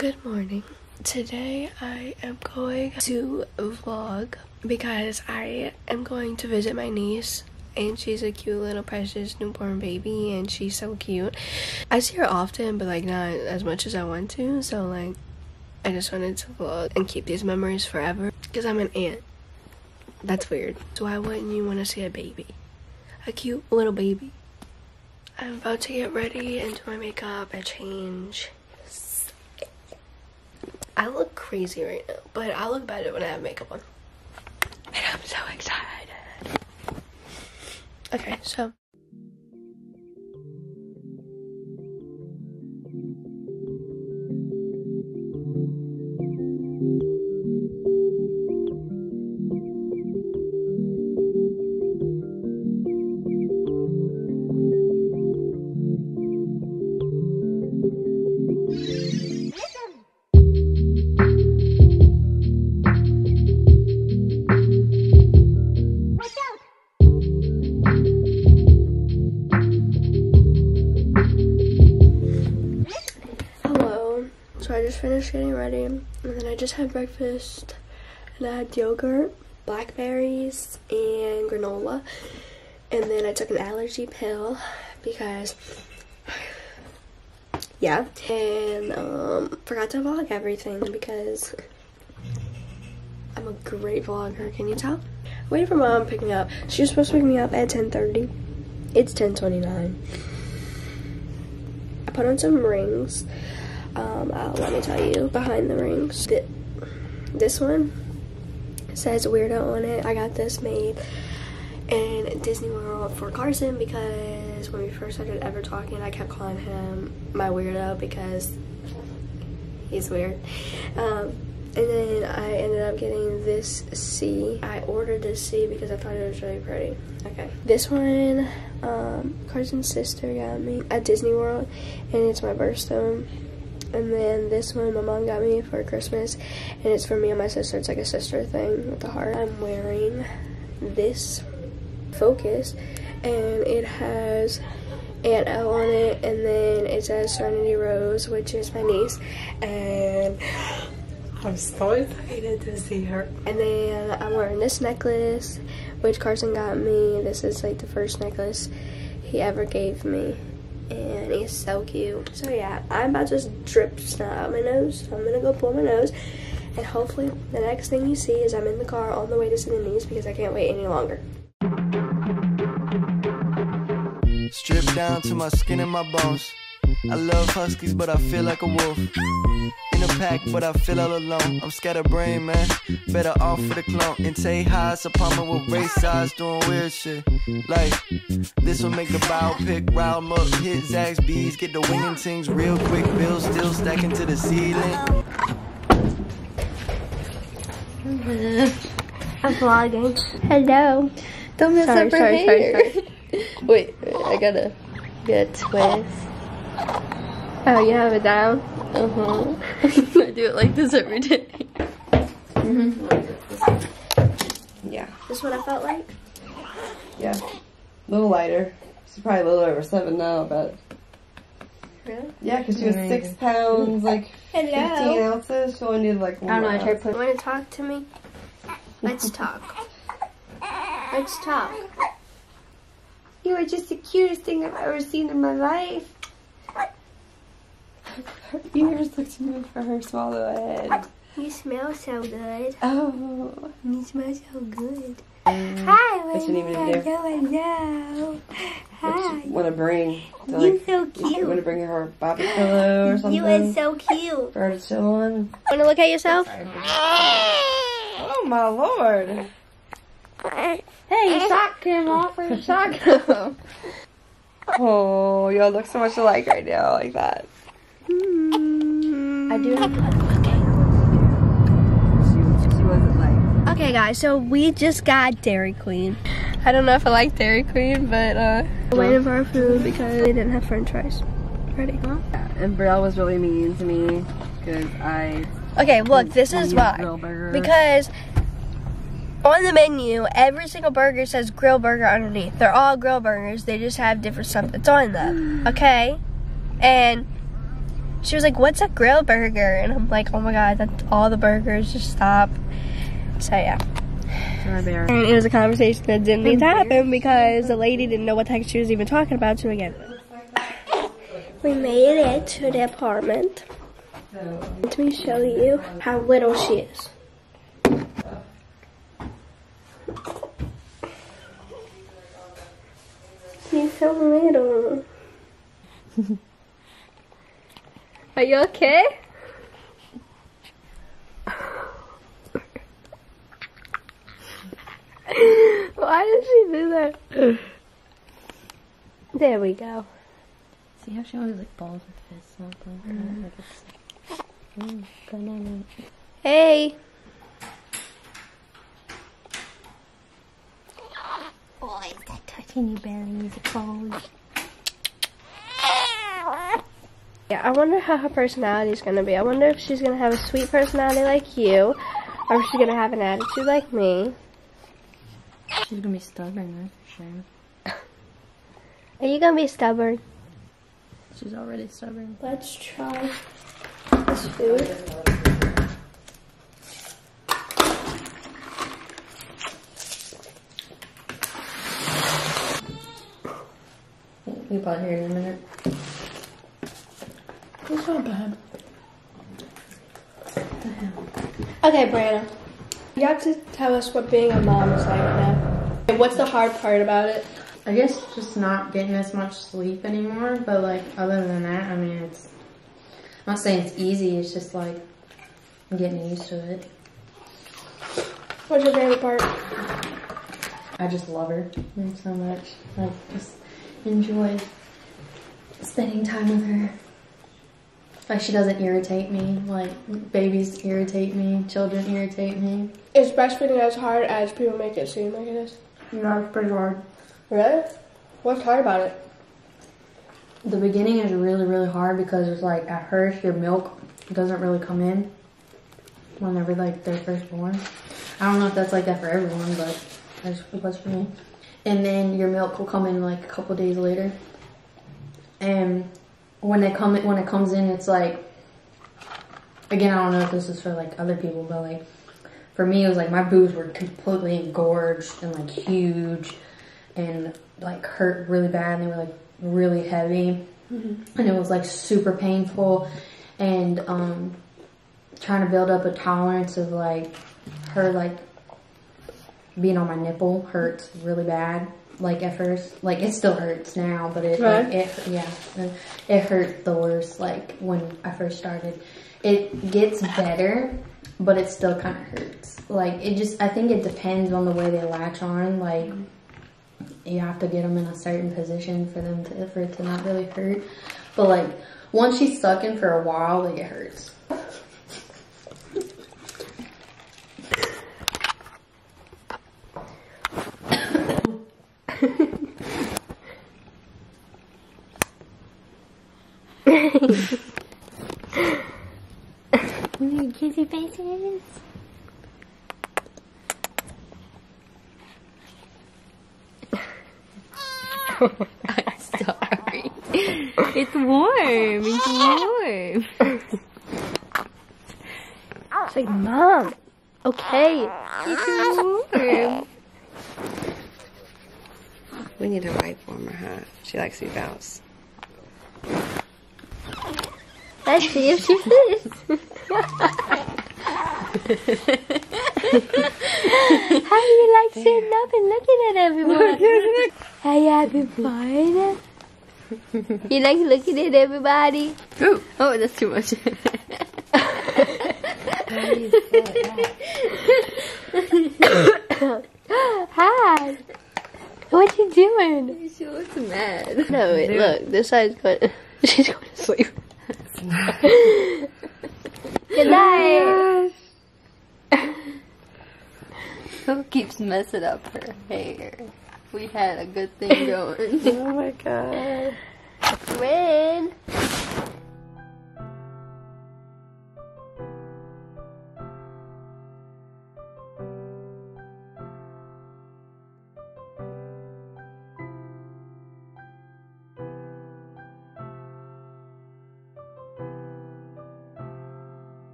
Good morning. Today I am going to vlog because I am going to visit my niece and she's a cute little precious newborn baby and she's so cute. I see her often but like not as much as I want to so like I just wanted to vlog and keep these memories forever because I'm an aunt. That's weird. So why wouldn't you want to see a baby? A cute little baby. I'm about to get ready and do my makeup and change. I look crazy right now, but I look better when I have makeup on. And I'm so excited. Okay, so I just finished getting ready and then I just had breakfast and I had yogurt, blackberries, and granola. And then I took an allergy pill because yeah. And um forgot to vlog everything because I'm a great vlogger, can you tell? Waiting for mom to pick me up. She was supposed to pick me up at 10:30. It's 10:29. I put on some rings. Um, uh, let me tell you, behind the rings, this one says Weirdo on it. I got this made in Disney World for Carson because when we first started ever talking, I kept calling him my weirdo because he's weird. Um, and then I ended up getting this C. I ordered this C because I thought it was really pretty. Okay. This one, um, Carson's sister got me at Disney World, and it's my birthstone. And then this one my mom got me for Christmas, and it's for me and my sister. It's like a sister thing with the heart. I'm wearing this Focus, and it has Aunt Elle on it, and then it says Serenity Rose, which is my niece, and I'm so excited to see her. And then I'm wearing this necklace, which Carson got me. This is like the first necklace he ever gave me. And he's so cute. So yeah, I'm about to just drip snot out my nose. So I'm gonna go pull my nose. And hopefully the next thing you see is I'm in the car on the way to Sydney's because I can't wait any longer. Strip down to my skin and my bones. I love huskies, but I feel like a wolf. In a pack, but I feel all alone. I'm scatterbrained, man. Better off with a clone. And take highs upon me with race size, doing weird shit. Like, this will make the biopic. Rile 'em up, hit Zaxby's, bees, get the winging things real quick. Bills still stacking to the ceiling. I'm vlogging. Hello. Don't mess Sorry, up her sorry, hair. sorry, sorry. Wait, I gotta get a twist. Oh, you have it down? Uh-huh. I do it like this every day. Mhm. Yeah, This is what I felt like? yeah. A little lighter. She's probably a little over seven now, but Really? yeah, because she was six pounds, like 15 ounces. She only needed like one. I don't know, I more tried ounce. putting... Want to talk to me? Let's talk. Let's talk. You are just the cutest thing I've ever seen in my life. Her ears look too big for her swallow head. You smell so good. Oh. You smell so good. Mm. Hi, What you need me to do? Hello. What you want to bring? To, You like, so you want to bring her a Boppy pillow or something? You are so cute. her to chill on? Want to look at yourself? Oh my lord. Hey, your sock came off. Where's your sock? Oh, y'all look so much alike right now, like that. I do have She, she like. Okay, guys, so we just got Dairy Queen. I don't know if I like Dairy Queen, but uh, we're waiting for our food because they didn't have French fries. Ready? Yeah. And Brielle was really mean to me because I. Okay, look, this is why. Grill burger. Because on the menu, every single burger says grill burger underneath. They're all grill burgers. They just have different stuff that's on them. Okay? And She was like, "What's a grill burger?" And I'm like, "Oh my god, that's all the burgers. Just stop." So yeah. Strawberry. And it was a conversation that didn't need to happen because the lady didn't know what the heck she was even talking about to again. We made it to the apartment. Let me show you how little she is. She's so little. Are you okay? Why did she do that? There we go. See how she always like balls her fists up like that? Like it's mm. Hey. Oh, is that touching? Is it cold? Yeah, I wonder how her personality is gonna be. I wonder if she's gonna have a sweet personality like you, or if she's gonna have an attitude like me. She's gonna be stubborn, that's for sure. Are you gonna be stubborn? She's already stubborn. Let's try this food. Probably hear it in a minute. It's not bad. Okay, Brianna. You have to tell us what being a mom is like now. And What's the hard part about it? I guess just not getting as much sleep anymore, but like other than that, I mean, it's. I'm not saying it's easy. It's just like I'm getting used to it. What's your favorite part? I just love her so much. I just enjoy spending time with her. Like she doesn't irritate me. Like babies irritate me. Children irritate me. Is breastfeeding as hard as people make it seem like it is? No, it's pretty hard. Really? What's hard about it? The beginning is really, really hard because it's like at first your milk doesn't really come in whenever like they're first born. I don't know if that's like that for everyone, but that's it was for me. And then your milk will come in like a couple days later. And when they come when it comes in, it's like again, I don't know if this is for like other people, but like for me, it was like my boobs were completely engorged and like huge and like hurt really bad and they were like really heavy. And it was like super painful and um trying to build up a tolerance of like her like being on my nipple hurts really bad like at first like it still hurts now but it, Right. it, it yeah it- it hurt the worst like when i first started. It gets better but it still kind of hurts. Like it just i think it depends on the way they latch on like you have to get them in a certain position for them to for it to not really hurt. But like once she's sucking for a while like it hurts We need kissy faces. I'm sorry. It's warm. It's warm. It's like, Mom, okay. It's warm. We need a wipe for her, huh? She likes to be bounced. Let's see if she fits. How do you like sitting up and looking at everyone? How you having fun? You like looking at everybody? Oh, oh, that's too much. Hi. What you doing? she looks mad. No, wait, look. This side's going. She's going to sleep. Good night. Who keeps messing up her hair? We had a good thing going. Oh my god. When?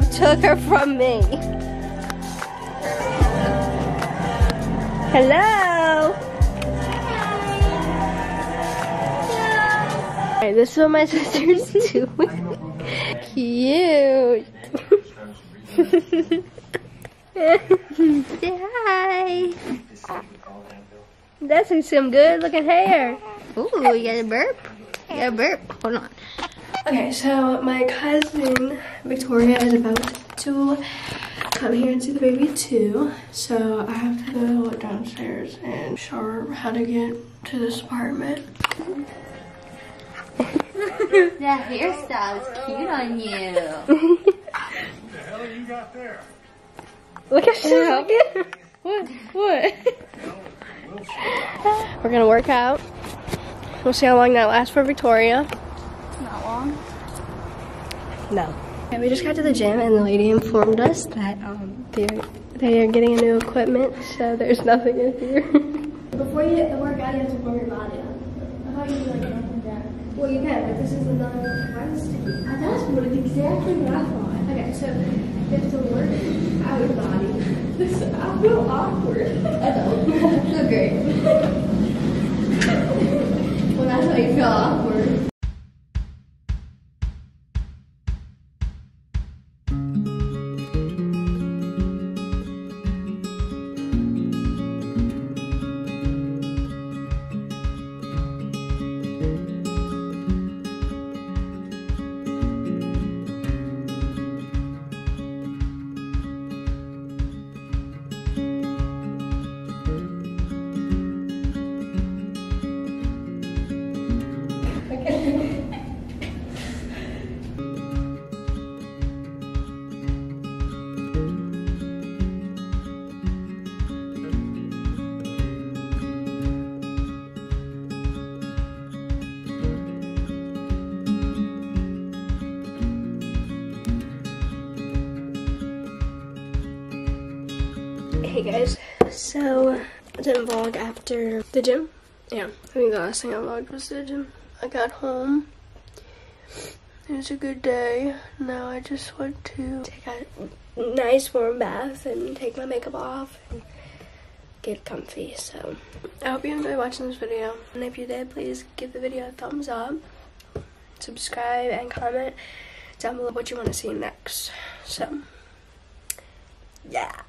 Took her from me. Hello. Alright, this is what my sister's doing. Cute. Say hi. That's some good looking hair. Ooh, you got a burp? You got a burp? Hold on. Okay, so my cousin Victoria is about to come here and see the baby too. So I have to go downstairs and show her how to get to this apartment. That hairstyle is cute on you. what the hell you got there? Look at you. what? What? We're gonna work out. We'll see how long that lasts for Victoria. Not long. No. We just got to the gym and the lady informed us that um they're they are getting a new equipment, so there's nothing in here. Before you hit the workout, you have to warm your body up. I thought you like up and down. Well, you can, but this is another. Why is sticky? That's what exactly what I thought. Okay, so you have to work out your body. This I feel awkward. I know. feel great. well, that's why you feel awkward. Hey guys, so I didn't vlog after the gym. Yeah, I think the last thing I vlogged was the gym. I got home. It was a good day. Now I just want to take a nice warm bath and take my makeup off and get comfy. So I hope you enjoyed watching this video. And if you did, please give the video a thumbs up, subscribe, and comment down below what you want to see next. So, yeah.